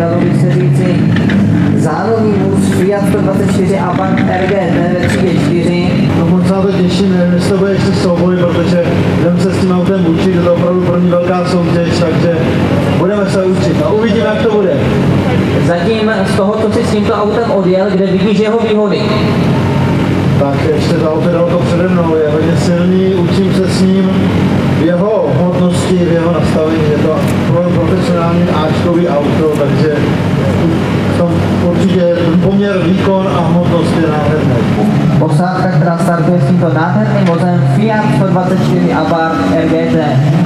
dalo by se říci, zároveň vůz Fiat 124 RG RGT ve třídě 4. Dokonce na to těším, nevím, jestli to bude ještě souboj, protože jdem se s tím autem učit, je to opravdu pro mě velká soutěž, takže budeme se učit a uvidíme, jak to bude. Zatím z toho, co si s tímto autem odjel, kde vidíš jeho výhody? Tak ještě dalo to přede mnou, je hodně silný, učím se s ním v jeho hmotnosti, v jeho nastavení, je to pro profesionální Ačkový auto, takže tom určitě poměr výkon a hmotnost je nádherný. Posádka, která startuje s tímto nádherným vozem Fiat 124 Abarth RGT.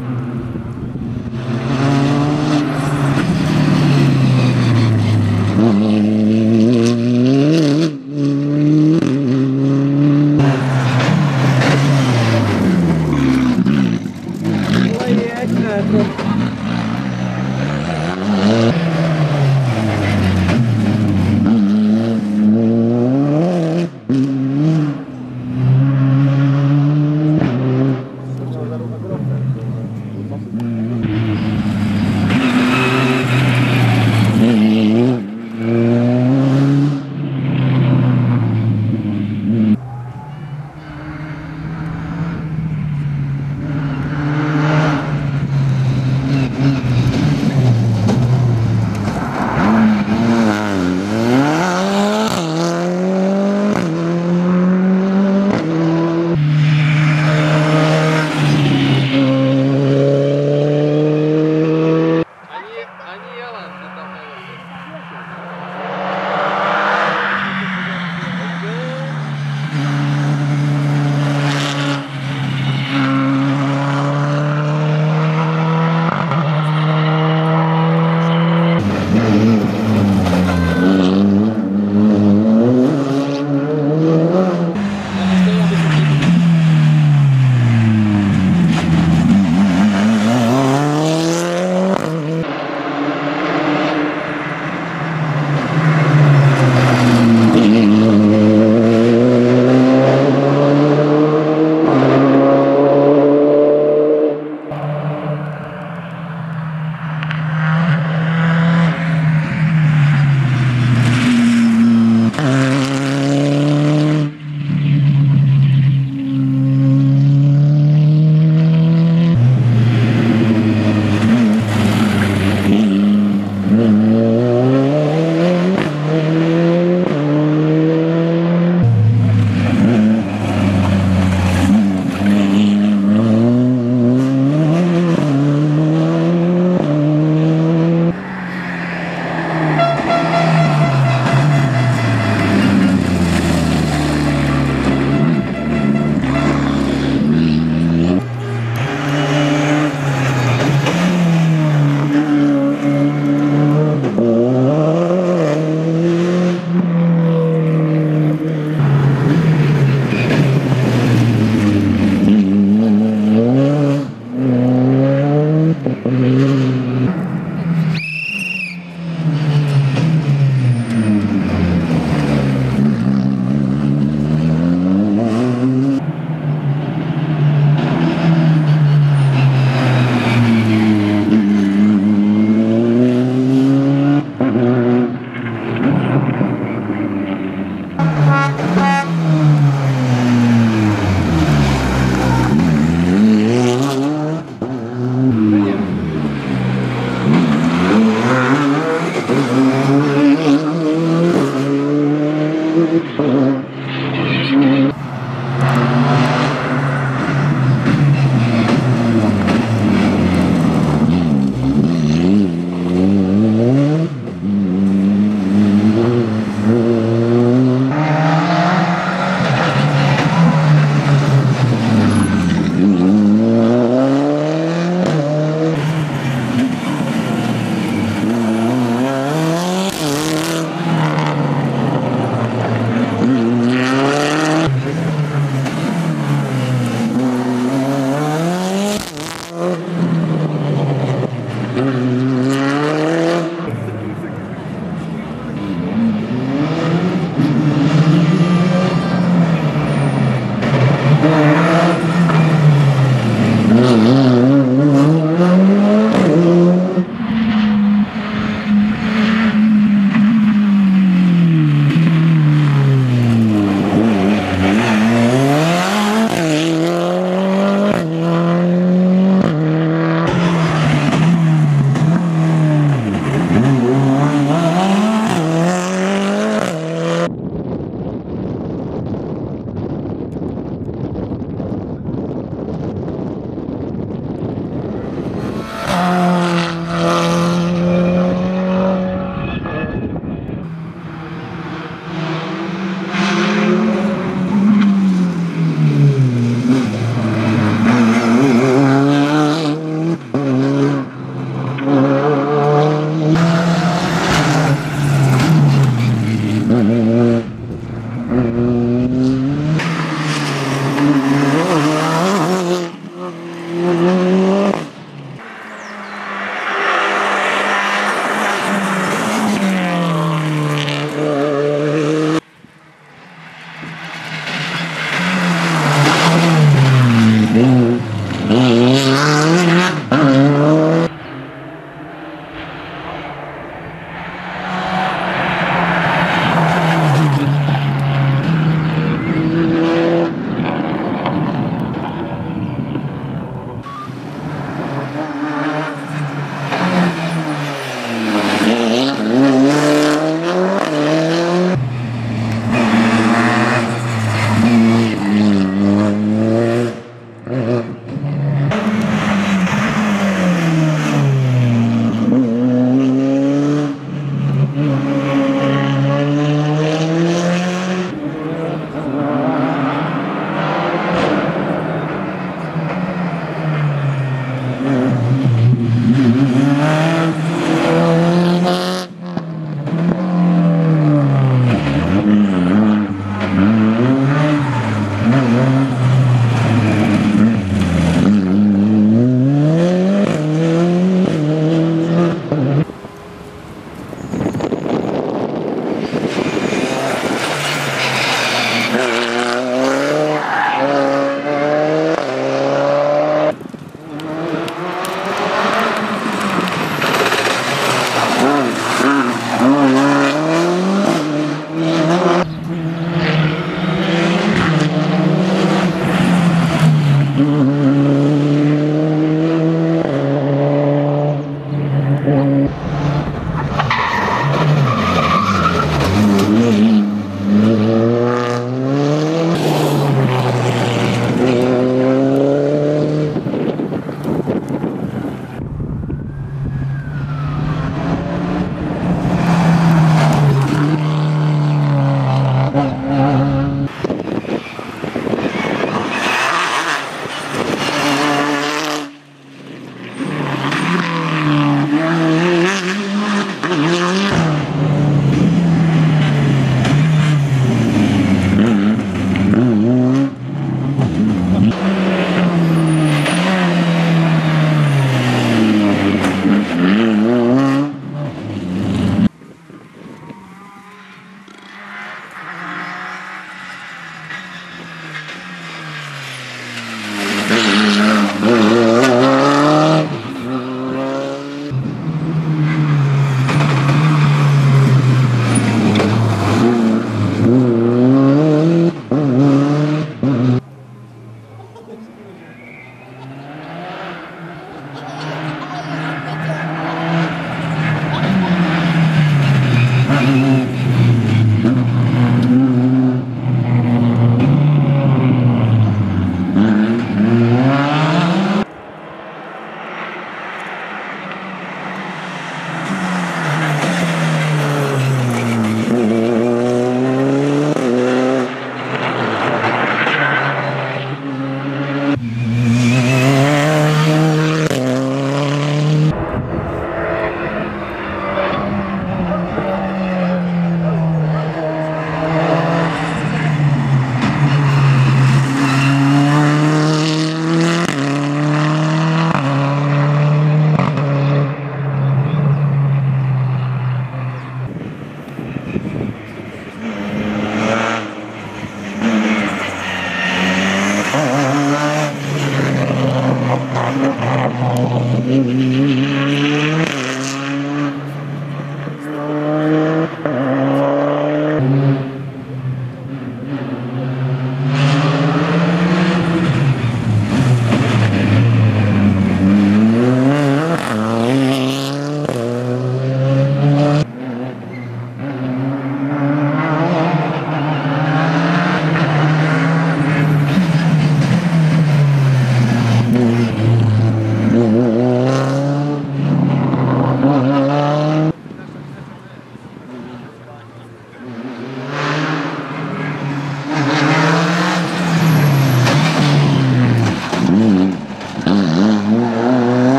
Mm-hmm.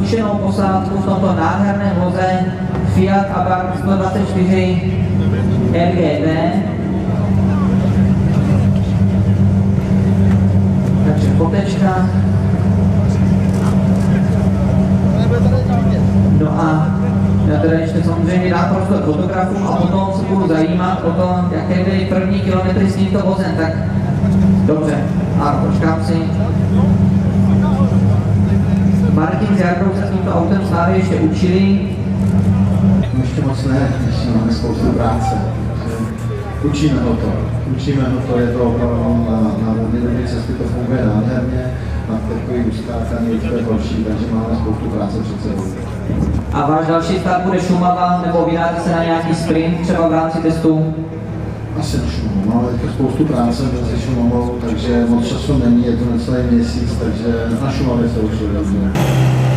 Zkušenou posádku v tomto nádherném voze Fiat Abarth 124 LGT. Takže fotečka. No a já teda ještě samozřejmě dám prostor fotografům a potom se budu zajímat o to, jaké byly první kilometry s tímto vozem, tak dobře, a počkám si. Martin s Jardou se s tímto autem stále ještě učili, Ještě moc ne, ještě máme spoustu práce. Učíme ho to. Učíme ho to, je to opravdu na, na velmi dobré cestě, to funguje nádherně. Na takový uskákání už to je horší, takže máme spoustu práce před sebou. A váš další start bude Šumava, nebo vydáte se na nějaký sprint, třeba v rámci testu? Asi na Šumavu. Máme teď spoustu práce mezi Šumavou, takže moc času není, je to necelý měsíc, takže na Šumavě se už dobře.